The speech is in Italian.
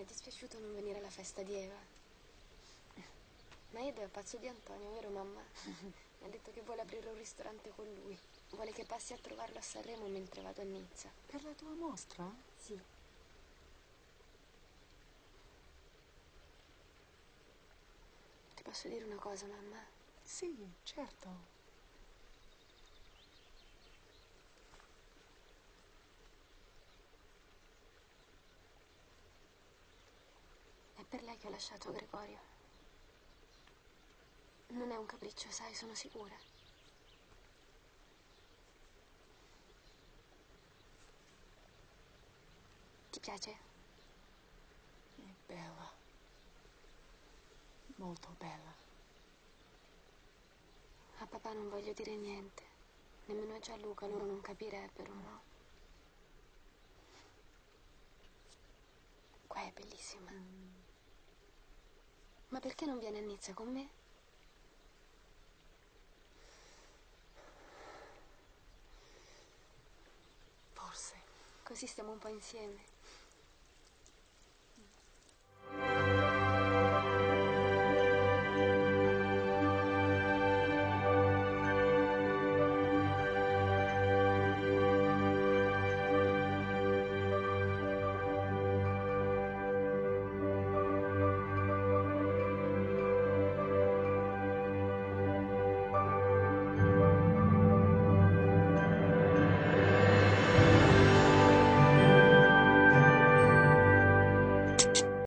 Mi è dispiaciuto non venire alla festa di Eva. Ma Edo è pazzo di Antonio, vero mamma? Mi ha detto che vuole aprire un ristorante con lui. Vuole che passi a trovarlo a Sanremo mentre vado a Nizza. Per la tua mostra? Sì. Ti posso dire una cosa, mamma? Sì, certo. Per lei che ho lasciato Gregorio. Non è un capriccio, sai, sono sicura. Ti piace? È bella. Molto bella. A papà non voglio dire niente. Nemmeno a Gianluca, loro non capirebbero, no? Qua è bellissima. Ma perché non viene a Nizza con me? Forse. Così stiamo un po' insieme.